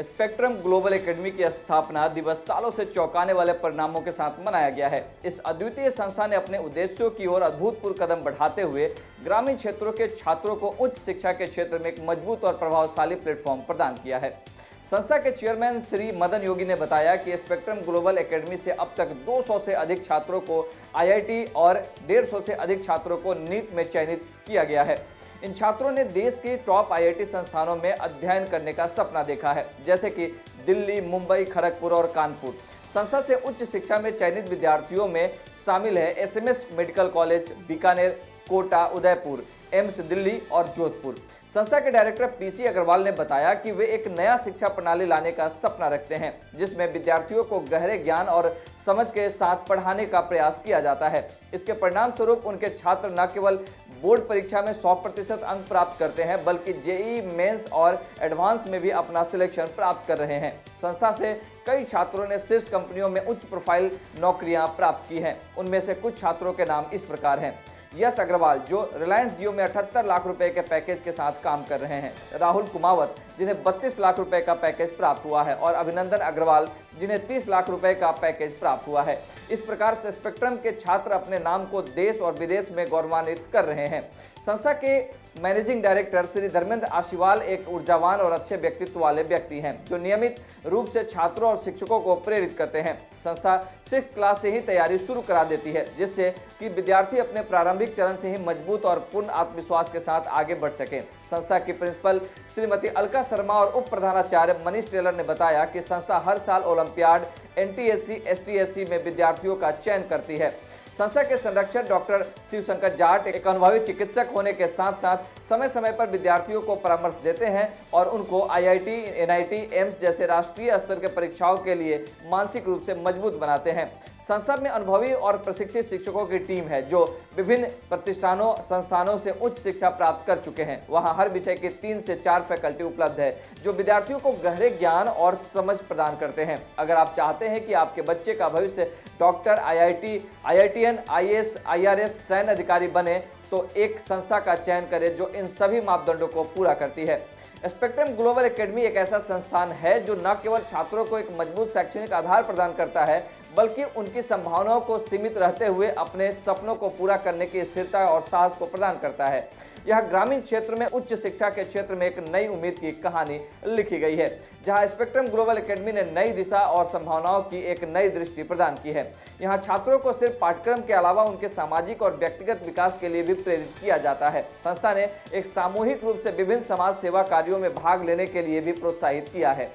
Spectrum global academy की स्थापना दिवस सालों से चौंकाने वाले परिणामों के साथ मनाया गया है। इस अद्वितीय संस्था ने अपने उद्देश्यों की ओर अद्भुतपूर्व कदम बढ़ाते हुए ग्रामीण क्षेत्रों के छात्रों को उच्च शिक्षा के क्षेत्र में एक मज़बूत और प्रभावशाली प्लेटफॉर्म प्रदान किया है। संस्था के चेयरमैन श्री मदन योगी ने बताया कि स्पेक्ट्रम ग्लोबल एकेडमी से अब तक 200 से अधिक छात्रों को आईआईटी और 150 से अधिक छात्रों को नीट में चयनित किया गया है। इन छात्रों ने देश के टॉप आईआईटी संस्थानों में अध्ययन करने का सपना देखा है, जैसे कि दिल्ली, मुंबई, खड़गपुर और कानपुर। संसद से उच्च शिक्षा में चयनित विद्यार्थियों में शामिल है SMS medical college, Bikaner, Kota, Udaipur, AIIMS Delhi और जोधपुर। संस्था के डायरेक्टर पीसी अग्रवाल ने बताया कि वे एक नया शिक्षा प्रणाली लाने का सपना रखते हैं, जिसमें विद्यार्थियों को गहरे ज्ञान और समझ के साथ पढ़ाने का प्रयास किया जाता है। इसके परिणाम स्वरूप उनके छात्र न केवल बोर्ड परीक्षा में 100 प्रतिशत अंक प्राप्त करते हैं, बल्कि जेई, मेंस और एडवांस में भी अपना सिलेक्शन प्राप्त कर रहे हैं। संस्था से कई छात्रों ने शीर्ष कंपनियों में उच्च प्रोफ़ाइल नौकरियाँ प्राप्त की हैं। उनमें से कुछ छात्रों के नाम इस प्रकार हैं। यश अग्रवाल, जो रिलायंस जियो में अठहत्तर लाख रुपए के पैकेज के साथ काम कर रहे हैं। राहुल कुमावत, जिन्हें 32 लाख रुपए का पैकेज प्राप्त हुआ है, और अभिनंदन अग्रवाल, जिन्हें 30 लाख रुपए का पैकेज प्राप्त हुआ है। इस प्रकार से स्पेक्ट्रम के छात्र अपने नाम को देश और विदेश में गौरवान्वित कर रहे हैं। संस्था के मैनेजिंग डायरेक्टर श्री धर्मेंद्र आशीवाल एक ऊर्जावान और अच्छे व्यक्तित्व वाले व्यक्ति हैं, जो नियमित रूप से छात्रों और शिक्षकों को प्रेरित करते हैं। संस्था सिक्स क्लास से ही तैयारी शुरू करा देती है, जिससे कि विद्यार्थी अपने प्रारंभिक चरण से ही मज़बूत और पूर्ण आत्मविश्वास के साथ आगे बढ़ सके। संस्था की प्रिंसिपल श्रीमती अलका शर्मा और उप प्रधानाचार्य मनीष टेलर ने बताया कि संस्था हर साल ओलंपियाड एनटीएससी एसटीएससी में विद्यार्थियों का चयन करती है। संस्था के संरक्षक डॉक्टर शिवशंकर जाट एक अनुभवी चिकित्सक होने के साथ साथ समय समय पर विद्यार्थियों को परामर्श देते हैं और उनको आईआईटी, एनआईटी, एम्स जैसे राष्ट्रीय स्तर के परीक्षाओं के लिए मानसिक रूप से मज़बूत बनाते हैं संस्था में अनुभवी और प्रशिक्षित शिक्षकों की टीम है जो विभिन्न प्रतिष्ठानों संस्थानों से उच्च शिक्षा प्राप्त कर चुके हैं। वहाँ हर विषय के तीन से चार फैकल्टी उपलब्ध है जो विद्यार्थियों को गहरे ज्ञान और समझ प्रदान करते हैं। अगर आप चाहते हैं कि आपके बच्चे का भविष्य doctor IIT, IITN, IAS, IRS, सैन्य अधिकारी बने तो एक संस्था का चयन करें जो इन सभी मापदंडों को पूरा करती है। स्पेक्ट्रम ग्लोबल एकेडमी एक ऐसा संस्थान है जो न केवल छात्रों को एक मज़बूत शैक्षणिक आधार प्रदान करता है, बल्कि उनकी संभावनाओं को सीमित रहते हुए अपने सपनों को पूरा करने की स्थिरता और साहस को प्रदान करता है। यह ग्रामीण क्षेत्र में उच्च शिक्षा के क्षेत्र में एक नई उम्मीद की कहानी लिखी गई है। जहाँ स्पेक्ट्रम ग्लोबल एकेडमी ने नई दिशा और संभावनाओं की एक नई दृष्टि प्रदान की है। यहाँ छात्रों को सिर्फ़ पाठ्यक्रम के अलावा उनके सामाजिक और व्यक्तिगत विकास के लिए भी प्रेरित किया जाता है। संस्था ने एक सामूहिक रूप से विभिन्न समाज सेवा कार्यों में भाग लेने के लिए भी प्रोत्साहित किया है।